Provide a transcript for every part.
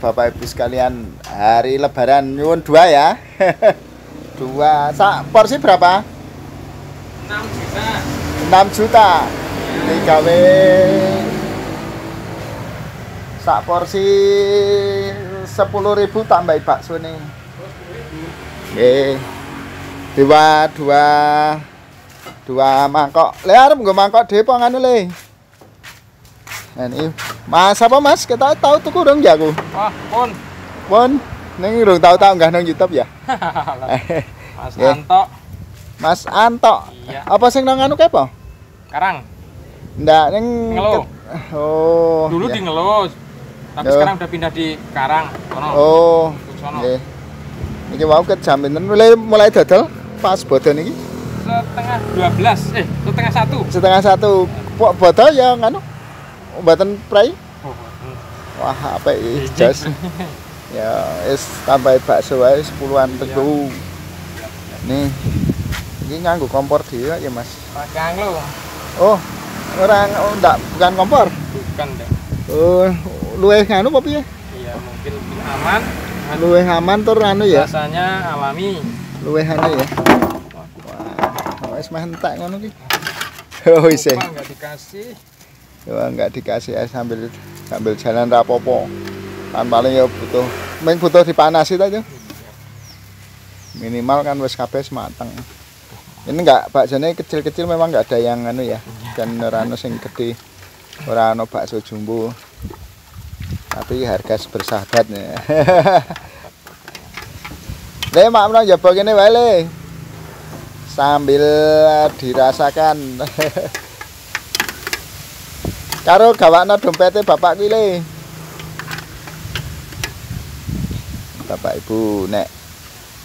Bapak Ibu sekalian, hari lebaran nyuwun dua ya. dua. Sak porsi berapa? 6 juta 6 juta. Ini gawe sak porsi 10.000 tambah bakso nih. Nggih. Dua dua dua mangkok. Le arep nggo mangkok dhewe apa nganu le? Ini Mas apa Mas? Kita tahu tuku dong jago. wah pun Pun ning urung tahu-tahu nggak nang YouTube ya. Mas Ya. Anto Mas Anto. iya Apa sing nang anu kepo? Karang Ndak ning Ngelo. Oh. dulu ya. di Ngelos tapi Yo. sekarang udah pindah di Karang sono Oh. Sono. Iki mau ke jam mulai mulai dodol pas bodon iki setengah 12 eh setengah satu setengah satu Bo- bodol ya nganu mboten prei oh, hmm. wah apa jos ya wis tambah bakso wae 10-an teku nih ini nganggo kompor dhewe ya Mas. Pakai anglo oh orang oh, ndak bukan kompor? Bukan deh oh luweh nganu apa piye? Iya mungkin lebih aman. Luweh aman tur anu ya? Rasanya alami. Luweh anu ya? Wah wis meh entek ngono ki. Oh isih. Lupa nggak dikasih ya nggak dikasih es sambil sambil jalan rapopo. Kan paling ya butuh main butuh dipanasi aja minimal kan wis kabeh mateng ini enggak baksonya kecil-kecil memang nggak ada yang anu ya dan ora ono sing gede. Ora ono bakso jumbo. Tapi harga bersahabat ya. Le mak menawa jaba kene wae le. Sambil dirasakan karo gawakno dompete bapak kuwi le. Bapak Ibu nek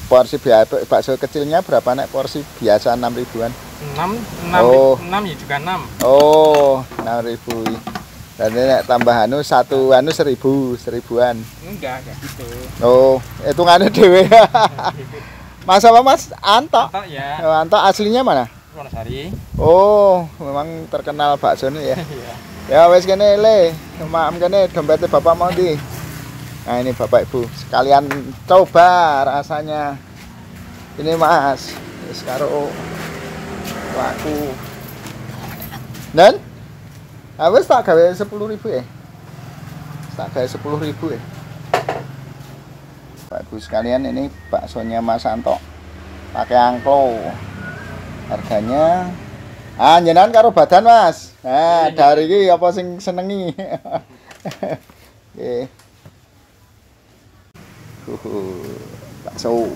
porsi biasa bakso kecilnya berapa nek porsi biasa 6 ribuan? 6 6 Oh. 6 ya juga 6 oh 6 ribu. Dan ini nek tambah anu satu anu seribu seribuan. Enggak enggak gitu. Oh hitungannya dewe mas apa mas? Anto Anto ya. Oh, Anto aslinya mana? Wonosari. Oh memang terkenal bakso nih ya. Iya ya wes kene le. Maaf kene dompetnya bapak mau di. Nah ini bapak ibu. Sekalian coba rasanya. Ini mas. Karo laku dan? Ah, wes tak gawe sepuluh ribu ya tak gawe sepuluh ribu ya Bapak Ibu sekalian ini baksonya Mas Anto. Pakai angklo. Harganya ah jenengan karo badan Mas. Nah dari iki apa sing senengi? Oke. Uhuh, bakso.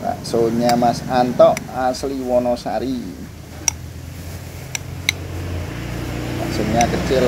Baksonya Mas Anto asli Wonosari. Baksonya kecil